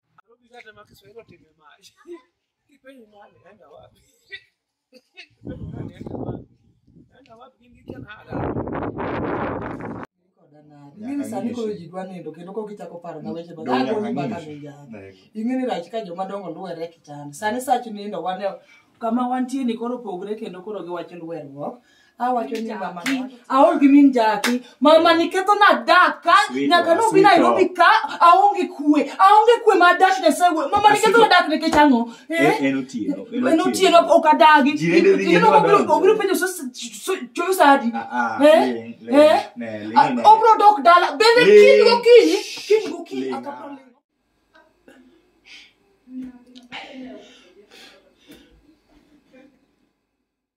Nairobi kata ma Kiswahili otime mach. Kipenjo nani enda wapi? Kipenjo nani enda wapi? Enda wapi gin gi Canada. Koda nade. Nyaka Mimi sani nyisi. koro ji dwa nindo kendo kok ichako paro na weche ma Dong' nyaka agoni mbaka nyisi. ni jana. Naego. Ing'e ni rach ka joma dongo luwere e kitanda. Sani sach nindo wane kama wantie ni koro pogre kendo koro giwacho lwerruok. awacho ni mama ki aol gi min jaki mama niketho nadak ka Sweet nyaka one, nobi sweet nairobi one. ka aonge kwe aonge kwe ma adak ne sewe mama niketho Asiko- nadak nikech ang'o Eh? En- en otieno, en en otieno otieno. ok adagi Jirende dhi Jirende nyime obiro- madongo. obiro penjo so- so- choyo sadi Ah, ah, Eh? ling- ling- Eh? ne, ling- Ah, ne. obro dok dala bende Ling. kiny gokinyi kiny gokinyi Ling, akabro ah. ling.